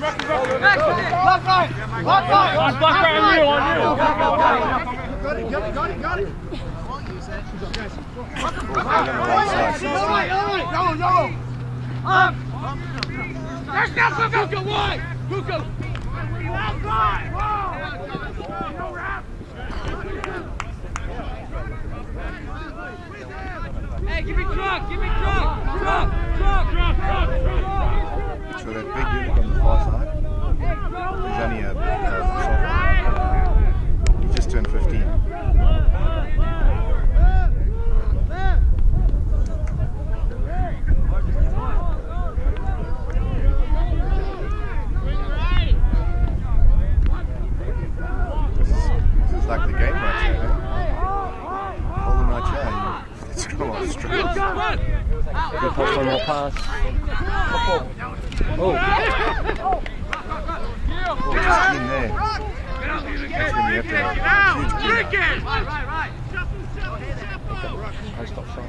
Left right! Left right! On black right on you, on you. Got it, got it, got it, got it! Yellow, yellow! Up! There's no Puka wide! Puka! Left right! Hey, give me truck, give me truck, truck, truck, truck. Hold him right here. and It's going on straight. Good pass on that pass. Oh, Well, just in there. That's when you have to have a huge clean. Right, right, right. I stopped shot.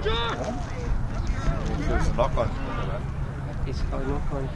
there's lock on. It's, oh, look on.